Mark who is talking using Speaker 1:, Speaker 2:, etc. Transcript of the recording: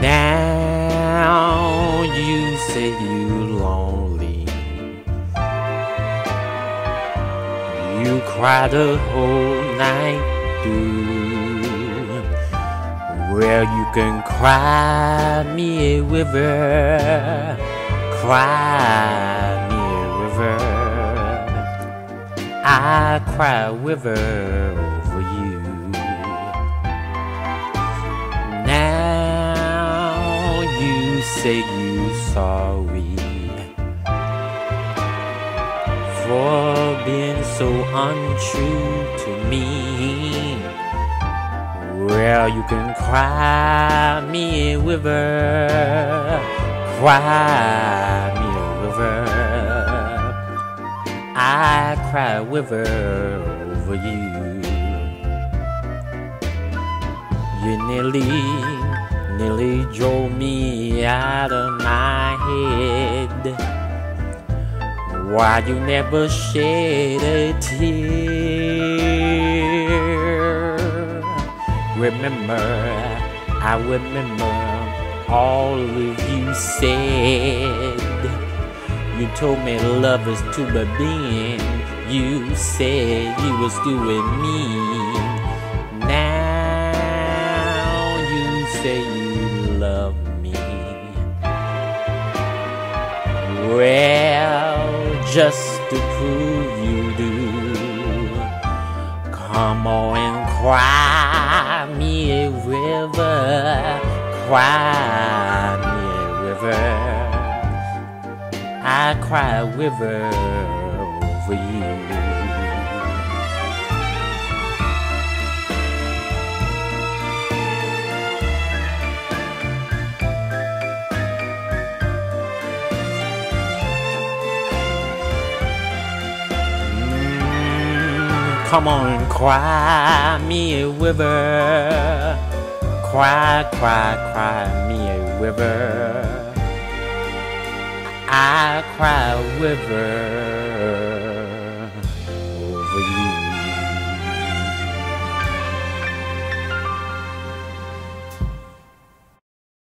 Speaker 1: Now you say you lonely. You cry the whole night through. Well, you can cry me a river, cry me a river. I cry a river you say you sorry for being so untrue to me. Well, you can cry me a river, cry me a river. I cry a river over you. You nearly, nearly drove me out of my head. Why you never shed a tear? Remember, I remember all of you said. You told me love is to the being. You said you was doing me. Now you say Well, just to prove you do, come on and cry me a river, cry me a river. I cry a river over you. Come on cry me a river. Cry, cry, cry me a river. I cry a river